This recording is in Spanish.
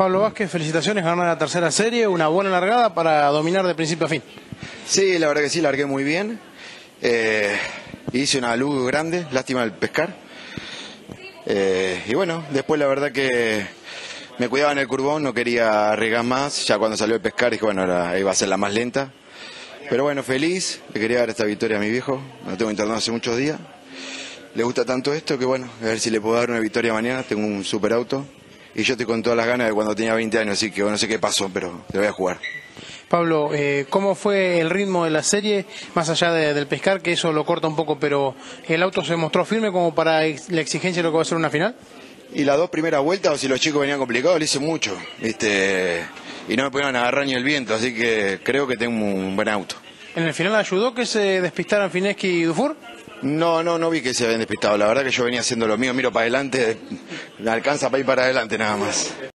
Pablo Vázquez, felicitaciones, ganar la tercera serie, una buena largada para dominar de principio a fin. Sí, la verdad que sí, largué muy bien. Eh, hice una luz grande, lástima el pescar. Eh, y bueno, después la verdad que me cuidaba en el curbón, no quería arriesgar más. Ya cuando salió el pescar dije, bueno, ahora iba a ser la más lenta. Pero bueno, feliz, le quería dar esta victoria a mi viejo, lo tengo internado hace muchos días. Le gusta tanto esto que bueno, a ver si le puedo dar una victoria mañana, tengo un super auto y yo estoy con todas las ganas de cuando tenía 20 años, así que no sé qué pasó, pero te voy a jugar. Pablo, eh, ¿cómo fue el ritmo de la serie, más allá de- del pescar, que eso lo corta un poco, pero el auto se mostró firme como para ex- la exigencia de lo que va a ser una final? Y las dos primeras vueltas, o si los chicos venían complicados, le hice mucho, ¿viste? Y no me podían agarrar ni el viento, así que creo que tengo un buen auto. ¿En el final ayudó que se despistaran Fineski y Dufour? No, no, no vi que se habían despistado. La verdad que yo venía haciendo lo mío, miro para adelante, me alcanza para ir para adelante nada más.